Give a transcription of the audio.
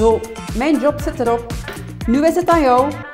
Zo, mijn job zit erop. Nu is het aan jou.